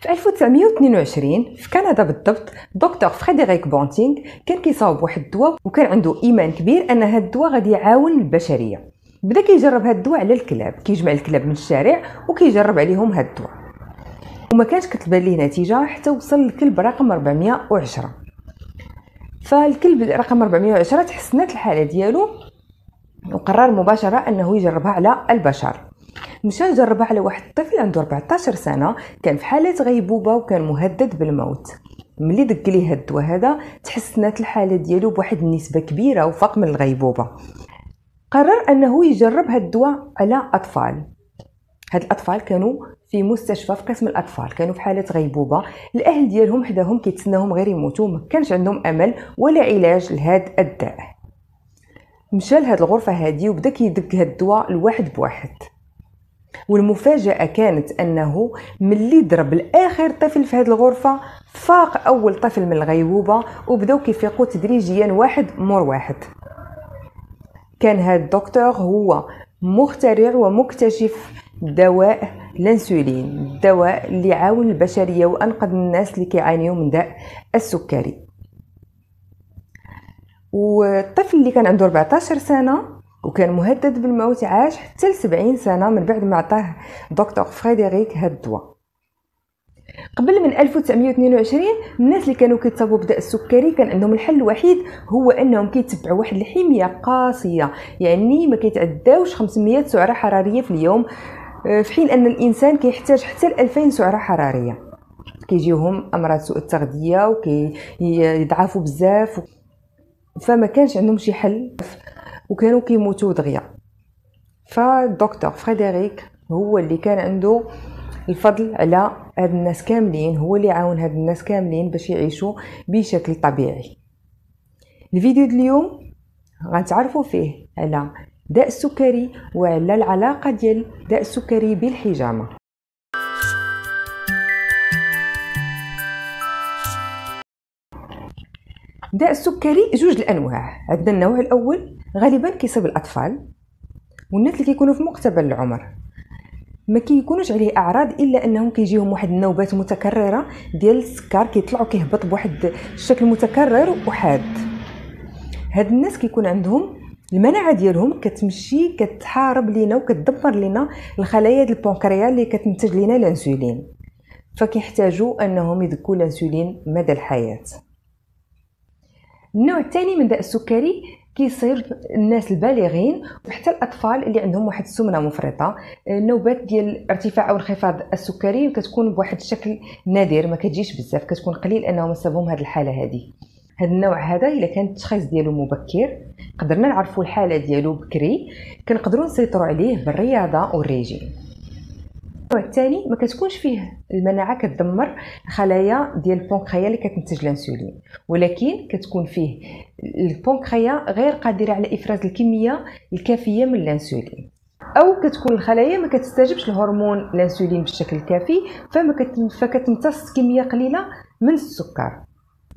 في 1922 في كندا بالضبط دكتور فريدريك بونتينغ كان كيصاوب واحد الدواء وكان عنده إيمان كبير أن هذا الدواء غادي يعاون البشرية. بدأ كيجرب هذا الدواء على الكلاب كيجمع الكلاب من الشارع وكيجرب عليهم هذا الدواء. وما كانش كتبان ليه نتيجة حتى وصل الكلب رقم 410 فالكلب رقم 410 تحسنت الحالة ديالو وقرر مباشرة أنه يجربها على البشر. مشى جربها على واحد الطفل عنده 14 سنة كان في حالة غيبوبه وكان مهدد بالموت. ملي دق ليه هاد الدواء هذا تحسنت الحالة ديالو بواحد النسبة كبيرة وفاق من الغيبوبه قرر أنه يجرب هاد الدواء على أطفال. هاد الأطفال كانوا في مستشفى في قسم الأطفال كانوا في حالة غيبوبه الأهل ديالهم حداهم كيتسناهم غير يموتوا ما كانش عندهم أمل ولا علاج لهذا الداء. مشى لهاد الغرفة هادي وبدا كيدق هاد الدواء لواحد بواحد. والمفاجأة كانت أنه ملي ضرب الآخر طفل في هذه الغرفة فاق أول طفل من الغيبوبه وبداو كيفيقوا تدريجيا واحد مور واحد. كان هذا الدكتور هو مخترع ومكتشف دواء الإنسولين الدواء اللي عاون البشرية وأنقذ الناس اللي كيعانيوا من داء السكري. والطفل اللي كان عنده 14 سنة وكان مهدد بالموت عاش حتى ل 70 سنة من بعد ما عطاه دكتور فريدريك هاد الدواء قبل من 1922 الناس اللي كانوا كيتصابوا بداء السكري كان عندهم الحل الوحيد هو أنهم كيتبعوا واحد الحمية قاسية. يعني ما كيتعداوش 500 سعرة حرارية في اليوم آه، في حين أن الإنسان كيحتاج حتى ل 2000 سعرة حرارية. كيجيوهم أمراض سوء التغذية وكيضعفوا بزاف فما كانش عندهم شي حل. وكانوا كيموتوا دغيا. فالدكتور فريدريك هو اللي كان عنده الفضل على هاد الناس كاملين هو اللي عاون هاد الناس كاملين باش يعيشوا بشكل طبيعي. الفيديو اليوم غنتعرفوا فيه على داء السكري وعلى العلاقة ديال داء السكري بالحجامة. داء السكري جوج الأنواع. عندنا النوع الأول غالبا كيصيب الأطفال والناس اللي كيكونوا في مقتبل العمر. ما كيكونوش عليه أعراض إلا أنهم كيجيهم واحد النوبات متكررة ديال السكر كيطلعوا كيهبط بواحد الشكل متكرر وحاد. هاد الناس كيكون عندهم المناعة ديالهم كتمشي كتحارب لينا وكتدمر لينا الخلايا ديال البنكرياس اللي كتنتج لينا الإنسولين. فكيحتاجوا أنهم يدكوا الإنسولين مدى الحياة. النوع الثاني من داء السكري كيصير الناس البالغين وحتى الأطفال اللي عندهم واحد السمنة مفرطة. النوبات ديال ارتفاع أو انخفاض السكري كتكون بواحد الشكل نادر ما كتجيش بزاف كتكون قليل أنهم صابهم هذه الحالة هذه هذا النوع هذا إلا كان التشخيص ديالو مبكر قدرنا نعرفوا الحالة ديالو بكري كنقدروا نسيطروا عليه بالرياضة والريجيم. النوع الثاني ما كتكونش فيه المناعة كتدمر الخلايا ديال البنكريا اللي كتنتج الانسولين. ولكن كتكون فيه البنكريا غير قادرة على إفراز الكمية الكافية من الانسولين. أو كتكون الخلايا ما كتستجبش لهرمون الانسولين بالشكل الكافي فما فكتمتص كمية قليلة من السكر.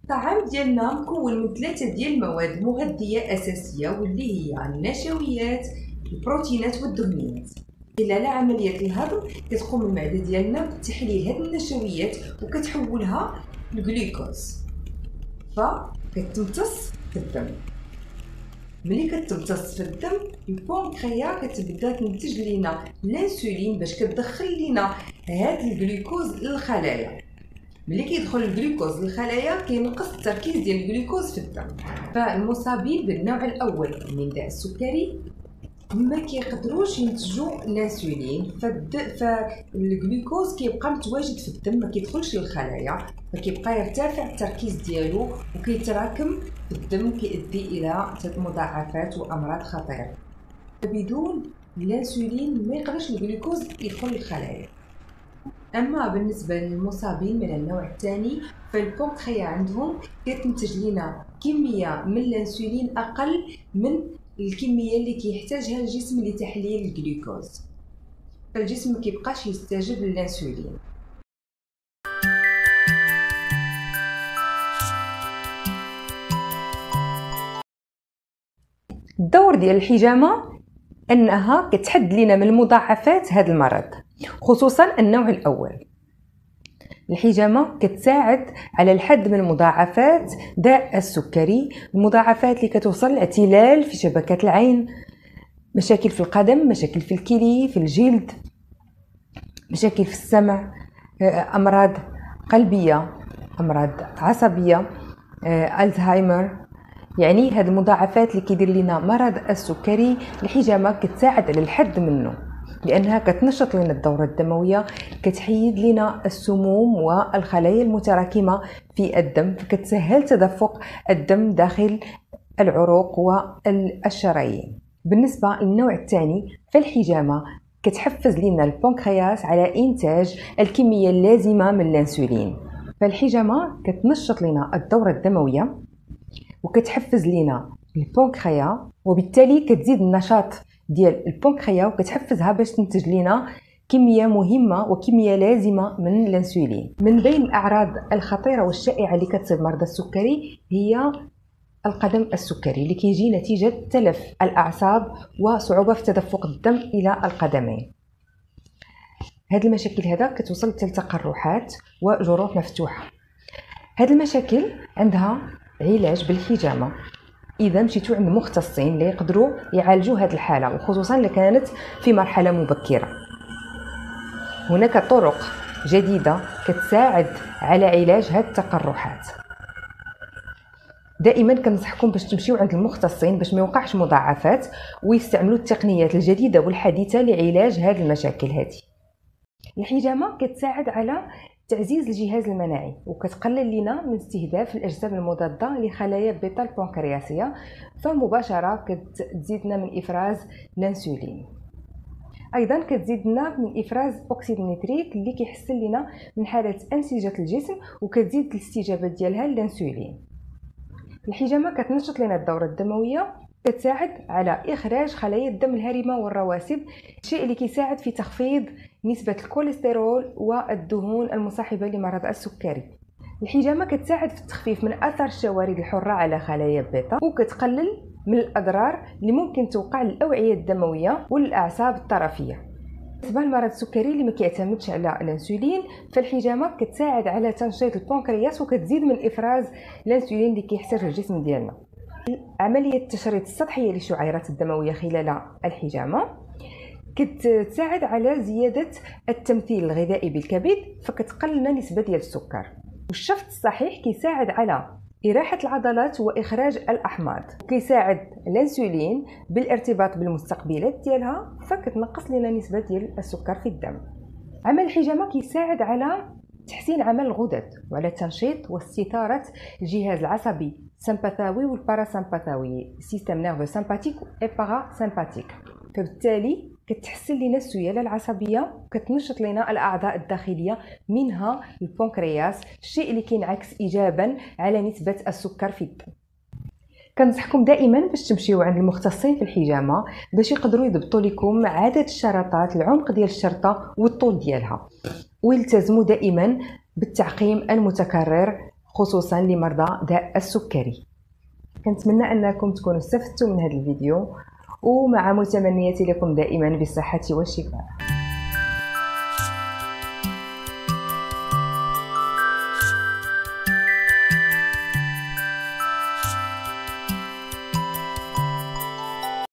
الطعام ديالنا مكون من ثلاثة ديال المواد مغذية أساسية واللي هي النشويات البروتينات والدهنيات. خلال عملية الهضم كتقوم المعدة ديالنا بتحليل هاد النشويات وكتحولها لجلوكوز. فكتمتص في الدم. ملي كتمتص في الدم ال pancréas كتبدأ تنتج لينا الانسولين باش كتدخل لينا هاد الجلوكوز للخلايا. ملي كيدخل الجلوكوز للخلايا كينقص التركيز ديال الجلوكوز في الدم. فالمصابين بالنوع الأول من داء السكري ما كيقدروش ينتجوا الانسولين. فالجلوكوز كيبقى متواجد في الدم ما كيدخلش للخلايا فكيبقى يرتفع التركيز ديالو وكيتراكم في الدم كيؤدي إلى مضاعفات وأمراض خطيرة. بدون الانسولين ما يقدرش الجلوكوز يدخل للخلايا. أما بالنسبة للمصابين من النوع الثاني فالبونكريا عندهم كتنتج لنا كمية من الانسولين أقل من الكمية اللي كيحتاجها الجسم لتحليل الجلوكوز. فالجسم كيبقاش يستجيب للانسولين. الدور ديال الحجامة أنها كتحد لنا من مضاعفات هذا المرض خصوصا النوع الأول. الحجامة كتساعد على الحد من مضاعفات داء السكري المضاعفات اللي كتوصل اعتلال في شبكة العين. مشاكل في القدم مشاكل في الكلي في الجلد مشاكل في السمع آه، أمراض قلبية أمراض عصبية آه، ألزهايمر. يعني هاد المضاعفات اللي كيدير لنا مرض السكري الحجامة كتساعد على الحد منه. لأنها كتنشط لنا الدورة الدموية كتحيد لنا السموم والخلايا المتراكمة في الدم فكتسهل تدفق الدم داخل العروق والشرايين بالنسبة للنوع الثاني فالحجامه كتحفز لنا البنكرياس على إنتاج الكمية اللازمة من الإنسولين. فالحجامة كتنشط لنا الدورة الدموية وكتحفز لينا ال pancréas وبالتالي كتزيد النشاط ديال ال pancréas وكتحفزها باش تنتج لينا كمية مهمة وكمية لازمة من الانسولين. من بين الأعراض الخطيرة والشائعة اللي كتصيب مرضى السكري هي القدم السكري اللي كيجي نتيجة تلف الأعصاب وصعوبة في تدفق الدم إلى القدمين. هذه المشاكل هذا كتوصل حتى لتقرحات وجروح مفتوحة. هذه المشاكل عندها علاج بالحجامة. إذا مشيتو عند مختصين اللي يقدروا يعالجوا هذه الحالة وخصوصا اللي كانت في مرحلة مبكرة. هناك طرق جديدة كتساعد على علاج هذه التقرحات. دائما كنصحكم باش تمشيو عند المختصين باش ما يوقعش مضاعفات ويستعملوا التقنيات الجديدة والحديثة لعلاج هذه المشاكل هذه الحجامة كتساعد على تعزيز الجهاز المناعي وكتقلل لنا من استهداف الأجسام المضادة لخلايا بيتا البنكرياسية فمباشرة كتزيدنا من إفراز الإنسولين. أيضا كتزيدنا من إفراز اكسيد النيتريك اللي كيحسن لنا من حالة انسجه الجسم وكتزيد الاستجابة ديالها للإنسولين. الحجامة كتنشط لنا الدورة الدموية كتساعد على إخراج خلايا الدم الهرمة والرواسب الشيء اللي كيساعد في تخفيض نسبة الكوليسترول والدهون المصاحبة لمرض السكري. الحجامة كتساعد في التخفيف من أثر الشوارد الحرة على خلايا البيضاء وكتقلل من الأضرار اللي ممكن توقع للأوعية الدموية والأعصاب الطرفية. بالنسبة لمرض السكري اللي ما كيعتمدش على الإنسولين فالحجامة كتساعد على تنشيط البنكرياس وكتزيد من إفراز الإنسولين اللي كيحتاجه الجسم ديالنا. عملية التشريط السطحية للشعيرات الدموية خلال الحجامة. كتساعد على زيادة التمثيل الغذائي بالكبد فكتقلل نسبة ديال السكر. والشفط الصحيح كيساعد على إراحة العضلات وإخراج الأحماض. كيساعد الأنسولين بالارتباط بالمستقبلات ديالها فكتنقص لنا نسبة ديال السكر في الدم. عمل الحجامة كيساعد على تحسين عمل الغدد وعلى تنشيط واستثارة الجهاز العصبي. السمباثاوي والباراسمباثاوي système nerveux sympathique و parasympathique فبالتالي كتحسن لنا السيالة العصبية وكتنشط لنا الأعضاء الداخلية منها البنكرياس الشيء اللي كينعكس ايجابا على نسبة السكر في الدم. كنصحكم دائما باش تمشيو عند المختصين في الحجامة باش يقدروا يضبطوا لكم عدد الشرطات العمق ديال الشرطة والطول ديالها. ويلتزموا دائما بالتعقيم المتكرر خصوصا لمرضى داء السكري. كنتمنى أنكم تكونوا استفدتوا من هذا الفيديو. ومع متمنياتي لكم دائما بالصحة والشفاء.